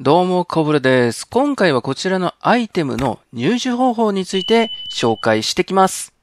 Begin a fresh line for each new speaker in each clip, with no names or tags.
どうも、コブルです。今回はこちらのアイテムの入手方法について紹介してきます。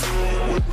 What's